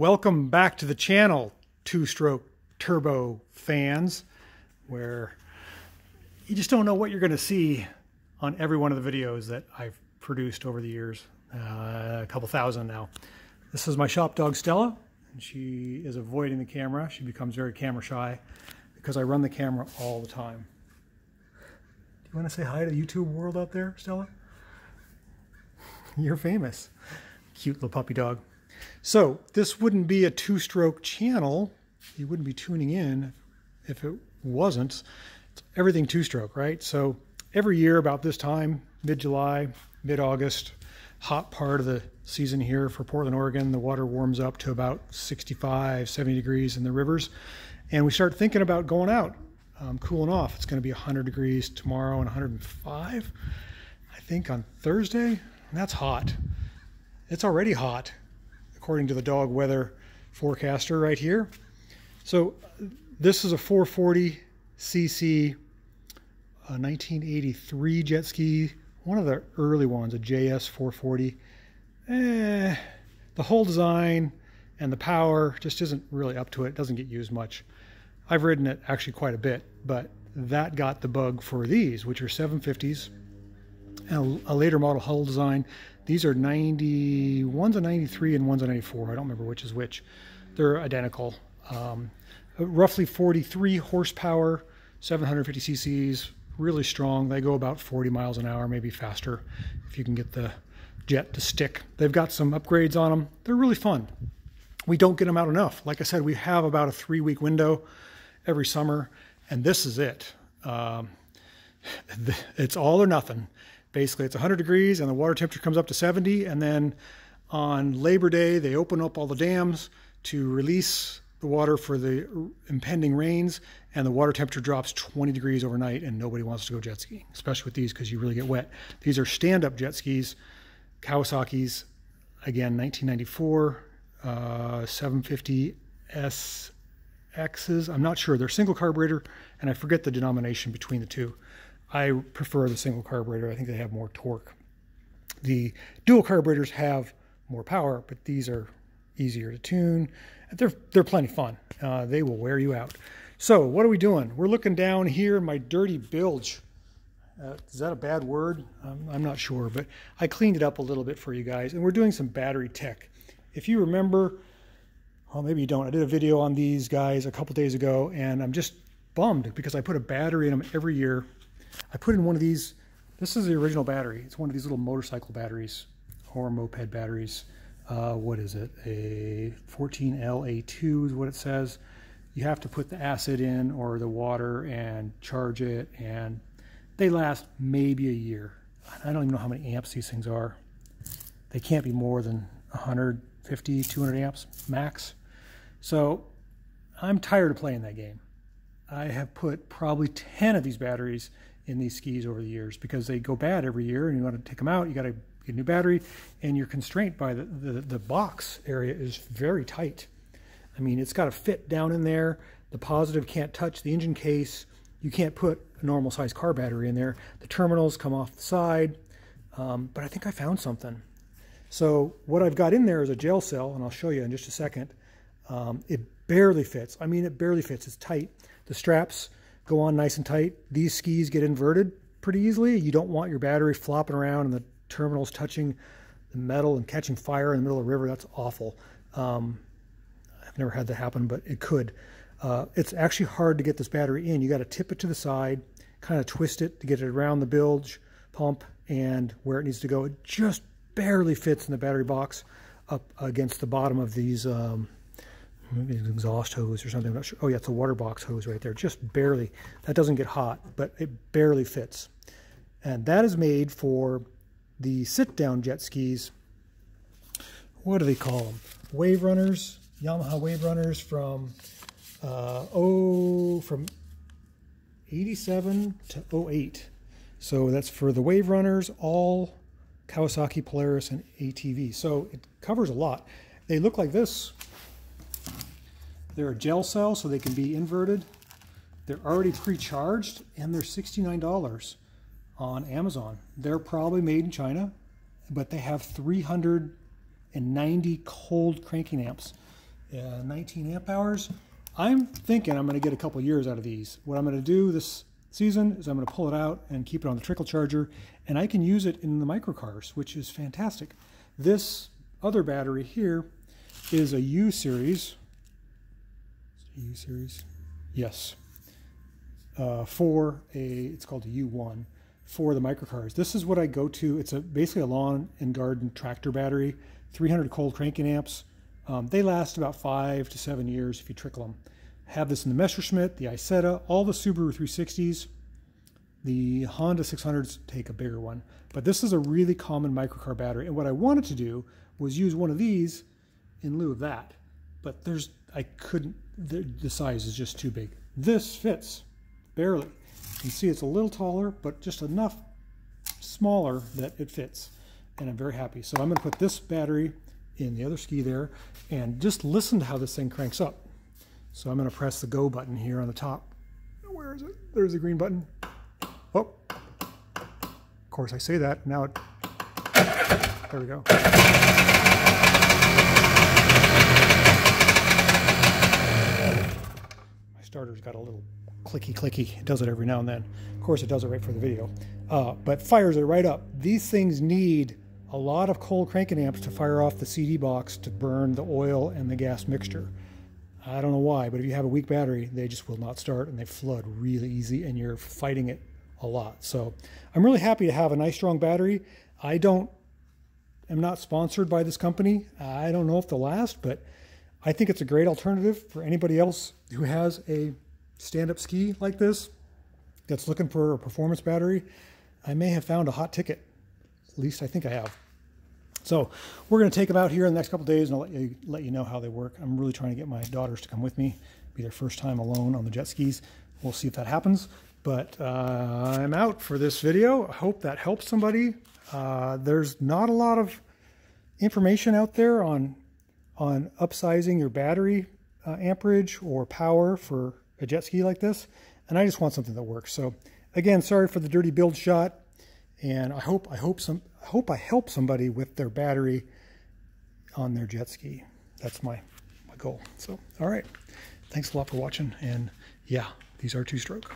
Welcome back to the channel, two-stroke turbo fans, where you just don't know what you're going to see on every one of the videos that I've produced over the years, uh, a couple thousand now. This is my shop dog Stella, and she is avoiding the camera. She becomes very camera shy because I run the camera all the time. Do you want to say hi to the YouTube world out there, Stella? You're famous. Cute little puppy dog. So this wouldn't be a two-stroke channel. You wouldn't be tuning in if it wasn't. It's everything two-stroke, right? So every year about this time, mid-July, mid-August, hot part of the season here for Portland, Oregon, the water warms up to about 65, 70 degrees in the rivers. And we start thinking about going out, um, cooling off. It's going to be 100 degrees tomorrow and 105, I think, on Thursday. And that's hot. It's already hot, according to the dog weather forecaster right here. So this is a 440 cc 1983 jet ski, one of the early ones, a JS 440. Eh, the whole design and the power just isn't really up to it. it. Doesn't get used much. I've ridden it actually quite a bit, but that got the bug for these, which are 750s and a, later model hull design. These are 90, one's a 93 and one's a 94. I don't remember which is which. They're identical. Um, roughly 43 horsepower, 750 cc's, really strong. They go about 40 miles an hour, maybe faster if you can get the jet to stick. They've got some upgrades on them. They're really fun. We don't get them out enough. Like I said, we have about a three week window every summer, and this is it. Um, it's all or nothing. Basically, it's 100 degrees and the water temperature comes up to 70, and then on Labor Day, they open up all the dams to release the water for the impending rains, and the water temperature drops 20 degrees overnight, and nobody wants to go jet skiing, especially with these because you really get wet. These are stand up jet skis, Kawasaki's, again, 1994, uh, 750 SXs. I'm not sure. They're single carburetor, and I forget the denomination between the two. I prefer the single carburetor. I think they have more torque. The dual carburetors have more power, but these are easier to tune. They're, they're plenty fun. Uh, they will wear you out. So what are we doing? We're looking down here in my dirty bilge. Uh, is that a bad word? Um, I'm not sure, but I cleaned it up a little bit for you guys. And we're doing some battery tech. If you remember, well, maybe you don't. I did a video on these guys a couple days ago, and I'm just bummed because I put a battery in them every year. I put in one of these. This is the original battery. It's one of these little motorcycle batteries or moped batteries uh, what is it, a 14LA2 is what it says. You have to put the acid in or the water and charge it, and they last maybe a year. I don't even know how many amps these things are. They can't be more than 150, 200 amps max. So I'm tired of playing that game. I have put probably 10 of these batteries in these skis over the years because they go bad every year and you want to take them out. You got to get a new battery, and you're constrained by the, the, the box area is very tight. I mean, it's got to fit down in there. The positive can't touch the engine case. You can't put a normal size car battery in there. The terminals come off the side. Um, but I think I found something. So what I've got in there is a gel cell, and I'll show you in just a second. Um, it barely fits. I mean, it barely fits. It's tight. The straps go on nice and tight. These skis get inverted pretty easily. You don't want your battery flopping around and the terminals touching the metal and catching fire in the middle of the river. That's awful. Um, I've never had that happen, but it could. Uh, it's actually hard to get this battery in. You got to tip it to the side, kind of twist it to get it around the bilge pump and where it needs to go. It just barely fits in the battery box up against the bottom of these um, maybe an exhaust hose or something. I'm not sure. Oh yeah, it's a water box hose right there. Just barely. That doesn't get hot, but it barely fits. And that is made for the sit-down jet skis, what do they call them? Wave runners, Yamaha wave runners from uh, oh from 87 to 08. So that's for the wave runners, all Kawasaki Polaris and ATV. So it covers a lot. They look like this. They're a gel cell, so they can be inverted. They're already pre-charged, and they're $69 on Amazon. They're probably made in China, but they have 390 cold cranking amps. uh, 19 amp hours. I'm thinking I'm going to get a couple years out of these. What I'm going to do this season is I'm going to pull it out and keep it on the trickle charger, and I can use it in the microcars, which is fantastic. This other battery here is a U series. U series, yes, uh, for a it's called a U1 for the microcars. This is what I go to. It's a basically a lawn and garden tractor battery, 300 cold cranking amps. Um, they last about five to seven years if you trickle them. Have this in the Messerschmitt, the Isetta, all the Subaru 360s. The Honda 600s take a bigger one, but this is a really common microcar battery. And what I wanted to do was use one of these in lieu of that, but there's I couldn't. The, the size is just too big. This fits barely. You can see it's a little taller, but just enough smaller that it fits. And I'm very happy. So I'm going to put this battery in the other ski there and just listen to how this thing cranks up. So I'm going to press the go button here on the top. Where is it? There's the green button. Oh, of course I say that. Now it, there we go. My starter's got a little clicky clicky. It does it every now and then. Of course, it does it right for the video, uh, but fires it right up. These things need a lot of cold cranking amps to fire off the CD box to burn the oil and the gas mixture. I don't know why, but if you have a weak battery, they just will not start and they flood really easy and you're fighting it a lot. So I'm really happy to have a nice strong battery. I don't am not sponsored by this company. I don't know if they'll last, but I think it's a great alternative for anybody else who has a stand-up ski like this that's looking for a performance battery. I may have found a hot ticket. At least I think I have. So we're going to take them out here in the next couple days and I'll let you, let you know how they work. I'm really trying to get my daughters to come with me, be their first time alone on the jet skis. We'll see if that happens. But uh, I'm out for this video. I hope that helps somebody. Uh, there's not a lot of information out there on on upsizing your battery uh, amperage or power for a jet ski like this. And I just want something that works. So again, sorry for the dirty bilge shot. And I hope I hope some I hope I help somebody with their battery on their jet ski. That's my my goal. So all right. Thanks a lot for watching. And yeah, these are two stroke.